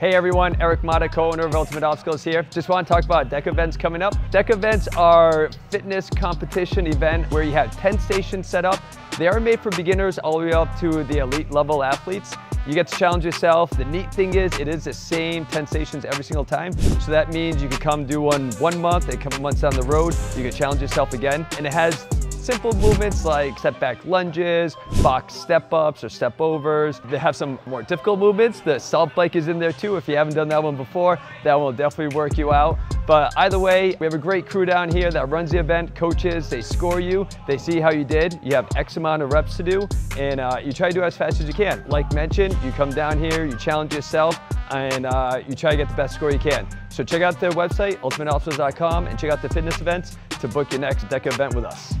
Hey everyone, Eric Mata, co-owner of Ultimate Obstacles here. Just want to talk about DEKA events coming up. DEKA events are fitness competition event where you have 10 stations set up. They are made for beginners all the way up to the elite level athletes. You get to challenge yourself. The neat thing is it is the same 10 stations every single time. So that means you can come do one one month, and a couple months down the road, you can challenge yourself again. And it has simple movements like step back lunges, box step ups or step overs. They have some more difficult movements. The Assault bike is in there too. If you haven't done that one before, that will definitely work you out. But either way, we have a great crew down here that runs the event, coaches, they score you, they see how you did. You have X amount of reps to do, and uh, you try to do as fast as you can. Like mentioned, you come down here, you challenge yourself, and uh, you try to get the best score you can. So check out their website, ultimateobstacles.com, and check out the fitness events to book your next DEKA event with us.